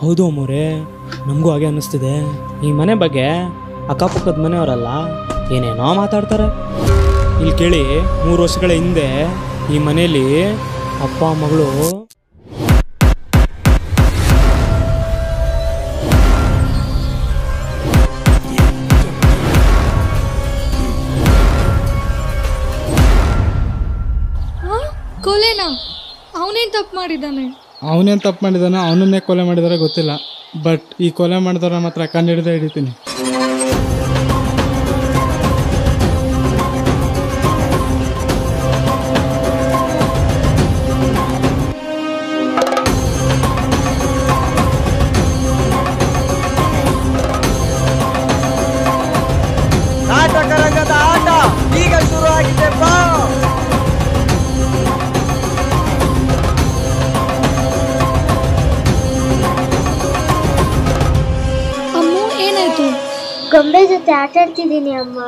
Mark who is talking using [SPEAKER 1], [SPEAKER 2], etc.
[SPEAKER 1] ಹೌದು ಅಮ್ಮೋರೆ ನಮಗೂ ಹಾಗೆ ಅನ್ನಿಸ್ತಿದೆ. ಈ ಮನೆ ಬಗ್ಗೆ ಅಕ್ಕಪಕ್ಕದ ಮನೆಯವರಲ್ಲ, ಏನೇನೋ ಮಾತಾಡ್ತಾರೆ. ಇಲ್ಲಿ ಕೇಳಿ, ಮೂರು ವರ್ಷಗಳ ಹಿಂದೆ ಈ ಮನೆಯಲ್ಲಿ ಅಪ್ಪ, ಮಗಳು
[SPEAKER 2] ಕೊಲೆನಾ? ಅವನೇನ್ ತಪ್ಪು ಮಾಡಿದ್ದಾನೆ?
[SPEAKER 3] ಅವನೇನು ತಪ್ಪು ಮಾಡಿದಾನೋ ಅವನನ್ನೇ ಕೊಲೆ ಮಾಡಿದಾರೆ ಗೊತ್ತಿಲ್ಲ. ಬಟ್ ಈ ಕೊಲೆ ಮಾಡಿದವ್ರ ಮಾತ್ರ ಕಂಡು ಹಿಡಿದೇ ಹಿಡಿತೀನಿ.
[SPEAKER 4] ಗೊಂಬೆ ಜೊತೆ ಆಟ ಆಡ್ತಿದ್ದೀನಿ ಅಮ್ಮ